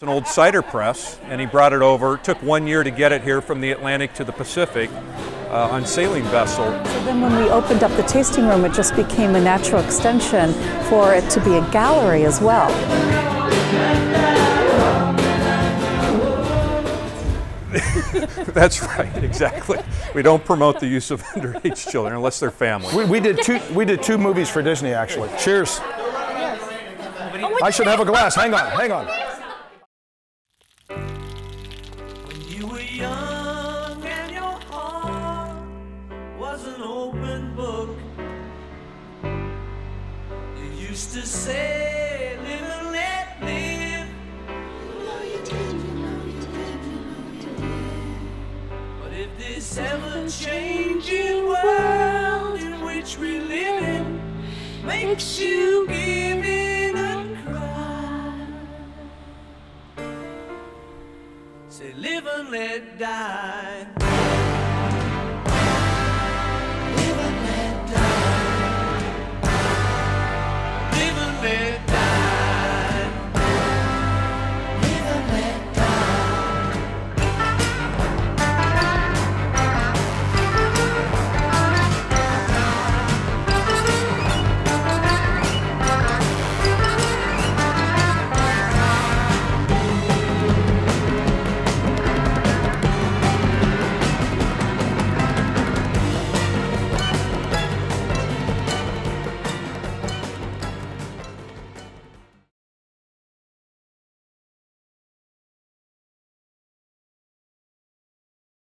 It's an old cider press, and he brought it over. It took one year to get it here from the Atlantic to the Pacific uh, on sailing vessel. So then when we opened up the tasting room, it just became a natural extension for it to be a gallery as well. That's right, exactly. We don't promote the use of underage children unless they're family. We, we did two. We did two movies for Disney actually. Cheers. I should have a glass. Hang on. Hang on. You were young and your heart was an open book, you used to say, live and let live. But if this ever changing world in which we live in makes you give in say live and let die.